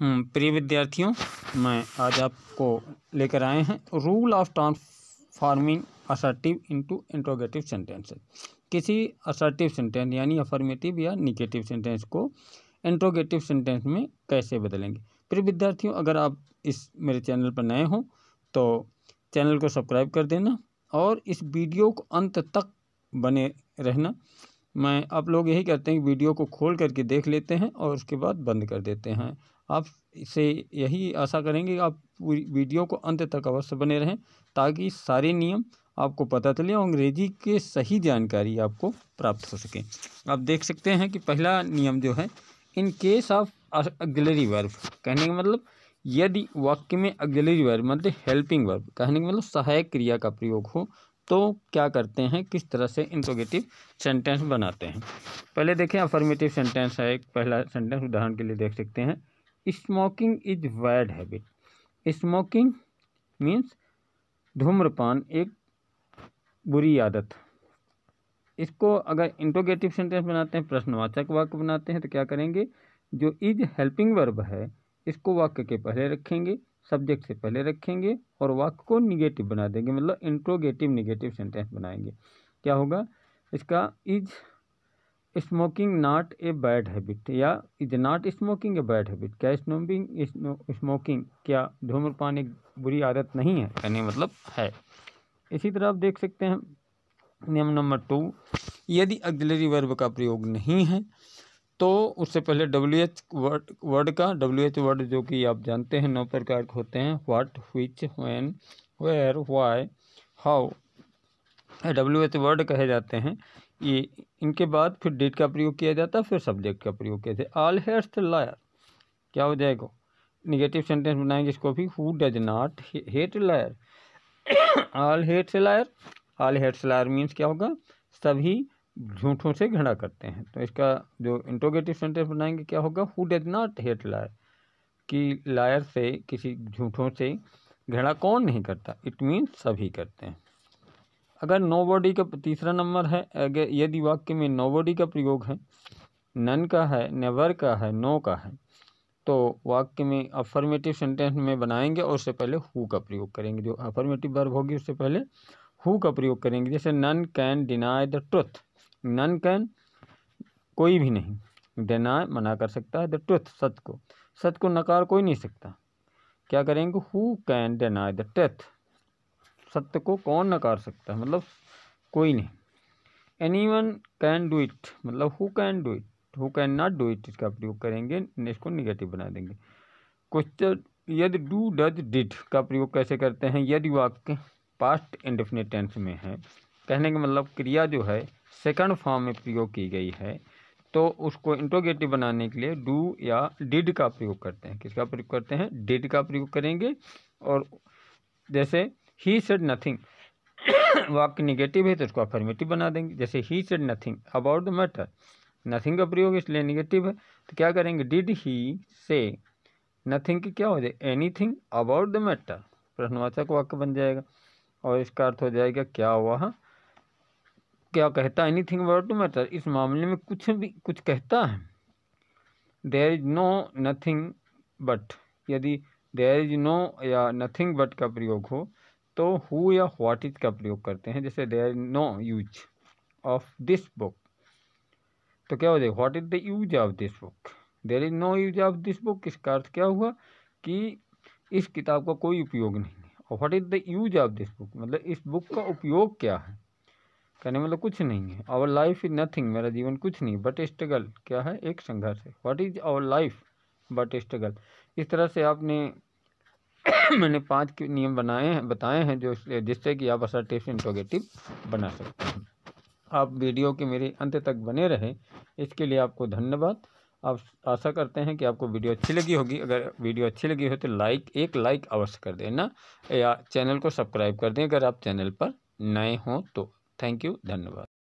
हम्म, प्रिय विद्यार्थियों मैं आज आपको लेकर आए हैं rule of transforming assertive into interrogative sentences किसी असर्टिव सेंटेंस यानी अफर्मेटिव या निगेटिव सेंटेंस को इंट्रोगेटिव सेंटेंस में कैसे बदलेंगे? प्रिय विद्यार्थियों अगर आप इस मेरे चैनल पर नए हों तो चैनल को सब्सक्राइब कर देना और इस वीडियो को अंत तक बने रहना। मैं आप लोग यही करते हैं वीडियो को खोल करके देख लेते हैं और उसके बाद बंद कर देते हैं। आप इसे यही आशा करेंगे कि आप पूरी वीडियो को अंत तक अवश्य बने रहें, ताकि सारे नियम आपको पता चले और अंग्रेज़ी के सही जानकारी आपको प्राप्त हो सके। आप देख सकते हैं कि पहला नियम जो है, in case of auxiliary verb कहने का मतलब यदि वाक्य में अगलरी वर्ब मतलब हेल्पिंग वर्ब, कहने का मतलब सहायक क्रिया का प्रयोग हो तो क्या करते हैं, किस तरह से इंट्रोगेटिव सेंटेंस बनाते हैं। पहले देखें अफर्मेटिव सेंटेंस है, एक पहला सेंटेंस उदाहरण के लिए देख सकते हैं। Smoking is bad habit smoking means धूम्रपान, एक बुरी आदत। इसको अगर इंट्रोगेटिव सेंटेंस बनाते हैं, प्रश्नवाचक वाक्य बनाते हैं तो क्या करेंगे? जो इज़ हेल्पिंग वर्ब है, इसको वाक्य के पहले रखेंगे सब्जेक्ट से पहले रखेंगे, और वाक्य को निगेटिव बना देंगे मतलब इंट्रोगेटिव निगेटिव सेंटेंस बनाएँगे। क्या होगा? इसका is smoking not a bad habit, या is not smoking a bad habit? क्या स्मोकिंग स्मोकिंग, क्या धूम्रपान एक बुरी आदत नहीं है? कहने मतलब है। इसी तरह आप देख सकते हैं, नियम नंबर टू, यदि अग्जलरी वर्ब का प्रयोग नहीं है तो उससे पहले डब्ल्यू एच वर्ड वर्ड का डब्ल्यू एच वर्ड जो कि आप जानते हैं, नौ प्रकार के होते हैं what which when where why how W H word कहे जाते हैं। ये इनके बाद फिर डेट का प्रयोग किया जाता है फिर सब्जेक्ट का प्रयोग किया जाता। ऑल हेयर्स लायर क्या हो जाएगा? निगेटिव सेंटेंस बनाएँगे इसको भी। Who does not hate liar all hates liar all hates liar means क्या होगा? सभी झूठों से घृणा करते हैं। तो इसका जो इंट्रोगेटिव सेंटेंस बनाएँगे, क्या होगा? Who does not hate liar कि लायर से, किसी झूठों से घृणा कौन नहीं करता? इट मीन्स सभी करते हैं। अगर नो बॉडी का तीसरा नंबर है, अगर यदि वाक्य में नो बॉडी का प्रयोग है, नन का है, नेवर का है, नो का है तो वाक्य में अफर्मेटिव सेंटेंस में बनाएँगे और उससे पहले हु का प्रयोग करेंगे। जो अफर्मेटिव वर्ब होगी, उससे पहले हु का प्रयोग करेंगे। जैसे none can deny the truth none can कोई भी नहीं डिनाई मना कर सकता है द ट्रुथ सत्य को। सत्य को नकार कोई नहीं सकता। क्या करेंगे? Who can deny the truth सत्य को कौन नकार सकता है? मतलब कोई नहीं। Anyone can do it मतलब who can do it who can not do it इसका प्रयोग करेंगे इसको निगेटिव बना देंगे। क्वेश्चन यदि डू डज डिड का प्रयोग कैसे करते हैं? यदि वाक्य पास्ट इंडेफिनिट टेंस में है, कहने का मतलब क्रिया जो है सेकंड फॉर्म में प्रयोग की गई है तो उसको इंट्रोगेटिव बनाने के लिए डू या डिड का प्रयोग करते हैं। किसका प्रयोग करते हैं? डिड का प्रयोग करेंगे और जैसे ही सेड नथिंग वाक्य निगेटिव है तो उसको अफर्मेटिव बना देंगे। जैसे ही said nothing about the matter nothing का प्रयोग इसलिए निगेटिव है। तो क्या करेंगे? डिड ही से नथिंग की क्या हो जाए? Anything about the matter प्रश्नवाचक वाक्य बन जाएगा। और इसका अर्थ हो जाएगा, क्या हुआ? क्या कहता है anything about the matter इस मामले में कुछ भी, कुछ कहता है। There is no nothing but यदि देर इज़ नो या नथिंग बट का प्रयोग हो तो हु या व्हाट इज़ का प्रयोग करते हैं, जैसे there no use of this book तो क्या हो जाएगा what is the use of this book there is no use of this book इसका अर्थ क्या हुआ कि इस किताब का कोई उपयोग नहीं है। और what is the use of this book मतलब इस बुक का उपयोग क्या है? कहने मतलब कुछ नहीं है। आवर लाइफ इज़ नथिंग मेरा जीवन कुछ नहीं बट स्ट्रगल क्या है? एक संघर्ष है। What is our life but struggle इस तरह से आपने मैंने पाँच के नियम बनाए हैं, बताए हैं, जो जिससे कि आप असर्टिव इंट्रोगेटिव बना सकते हैं। आप वीडियो के मेरे अंत तक बने रहें। इसके लिए आपको धन्यवाद। आप आशा करते हैं कि आपको वीडियो अच्छी लगी होगी। अगर वीडियो अच्छी लगी हो तो लाइक, एक लाइक अवश्य कर देना या चैनल को सब्सक्राइब कर दें। अगर आप चैनल पर नए हों तो थैंक यू, धन्यवाद।